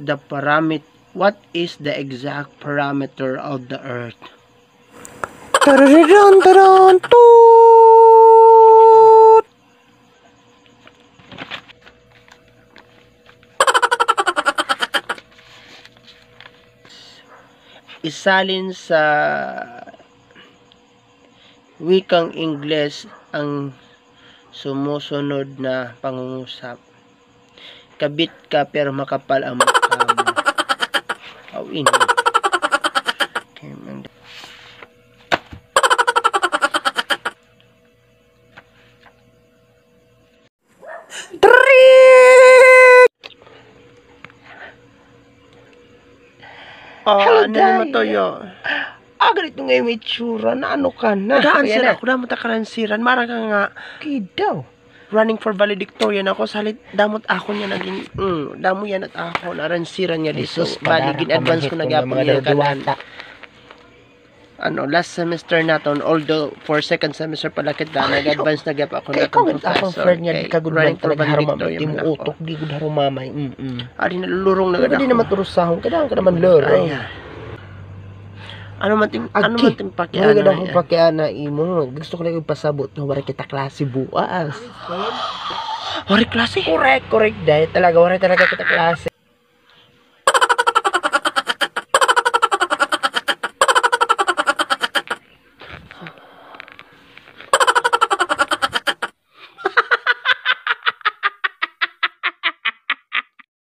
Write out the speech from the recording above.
the parameter what is the exact parameter of the earth? Isalin sa wikang Ingles ang sumusunod na pangungusap. Kabit ka pero makapal ang mukha kau ini Oh, Hello, ano naman to yo? Ah, ganito nga yung Nah, na ano ka na. Nagkaansiran ako na, matakaransiran. Marang ka running for valedictorian ako salit damot ako niya naging mm, damo yan at ako naransiran niya dito Jesus, baligin advance ko nagapon niya kanan ano last semester naton although for second semester pala kita nag-advance na gap ako nga akong professor friend niya, di ka good man talaga harumamay. Di mo ako utok, di good harumamay. Mm-mm. ari nalulurong na gud di ako naman turusahon. Kailangan ka naman laro. Ano man ting ano man ting Kaya pakiano ganda akong pakiana imo. Gusto ko lang yung pasabot nga wala kita klase buas. Ori klase Correct, correct dahil talaga wala talaga kita klase.